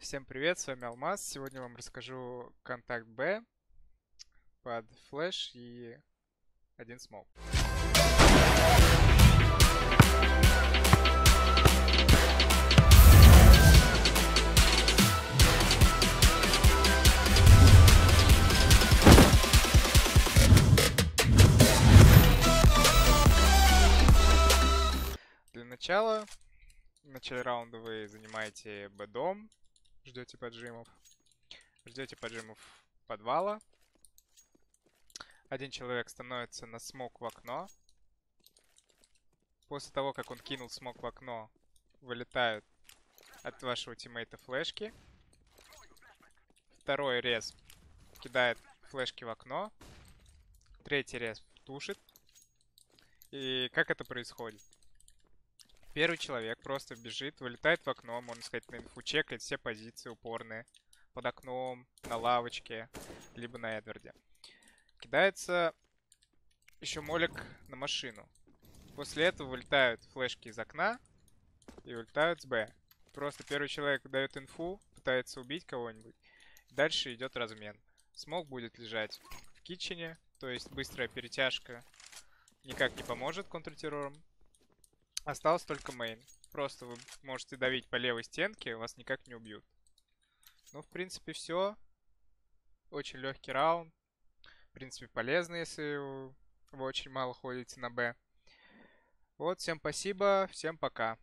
Всем привет, с вами Алмаз. Сегодня вам расскажу контакт Б под флеш и один смол. Для начала, в начале раунда вы занимаете Б-дом, ждете поджимов. Ждете поджимов подвала. Один человек становится на смок в окно. После того, как он кинул смок в окно, вылетают от вашего тиммейта флешки. Второй рез кидает флешки в окно. Третий рез тушит. И как это происходит? Первый человек просто бежит, вылетает в окно, можно сказать, на инфу, чекает все позиции упорные. Под окном, на лавочке, либо на Эдварде. Кидается еще молик на машину. После этого вылетают флешки из окна и вылетают с Б. Просто первый человек дает инфу, пытается убить кого-нибудь. Дальше идет размен. Смог будет лежать в китчене, то есть быстрая перетяжка никак не поможет контртеррорам. Осталось только мейн. Просто вы можете давить по левой стенке, вас никак не убьют. Ну, в принципе, все. Очень легкий раунд. В принципе, полезно, если вы очень мало ходите на Б. Вот, всем спасибо, всем пока.